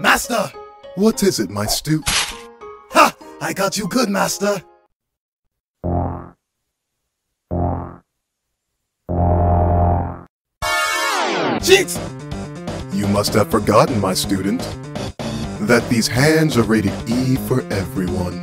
Master! What is it, my student? Ha! I got you good, Master! Cheats! You must have forgotten, my student, that these hands are rated E for everyone.